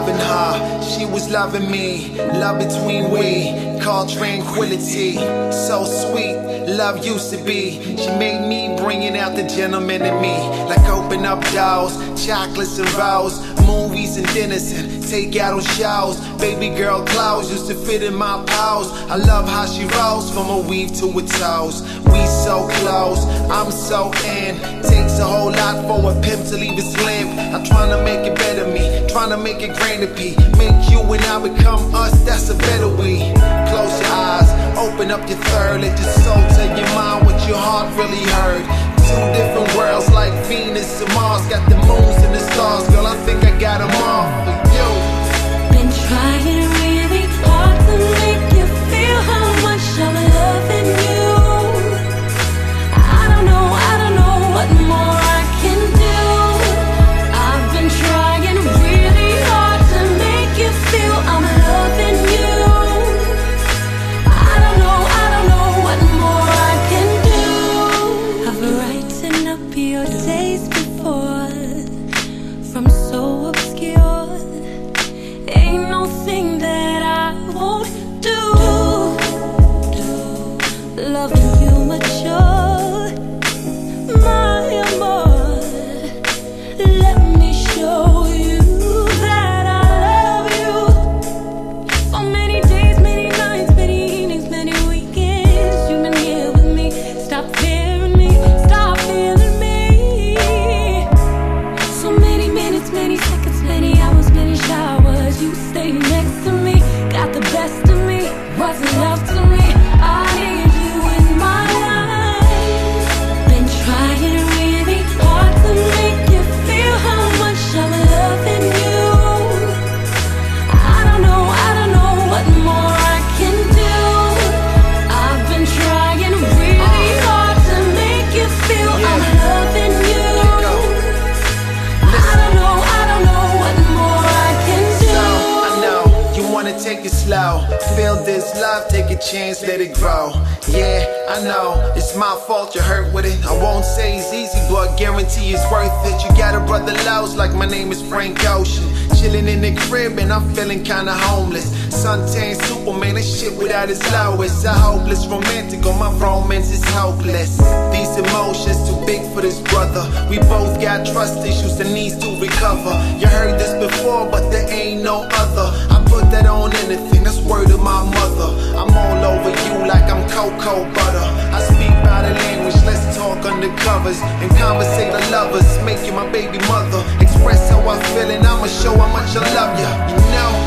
loving her, she was loving me. Love between we, called tranquility. So sweet, love used to be. She made me bringing out the gentleman in me. Like open up doors, chocolates and rose, movies and dinners and take out on shows. Baby girl clothes used to fit in my pose. I love how she rolls from her weave to her toes. We so close, I'm so in. Takes a whole lot for a pimp to leave his limp. I'm trying to make it better me, trying to make it grand to be. Make you and I become us, that's a better we. Close your eyes, open up your third, let your soul tell your mind next to me, got the best of me. Wasn't love take a chance, let it grow. Yeah, I know it's my fault you hurt with it. I won't say it's easy, but guarantee it's worth it. You got a brother Lowe's like my name is Frank Ocean. Chilling in the crib and I'm feeling kinda homeless. Suntan Superman, this shit without his lowest. A hopeless romantic, on my romance is hopeless. These emotions too big for this brother. We both got trust issues that needs to recover. You heard this before, but there ain't no other. I anything, that's word of my mother. I'm all over you like I'm cocoa butter. I speak body language, let's talk and conversate the lovers. Make you my baby mother. Express how I feel and I'ma show how much I love you. You know.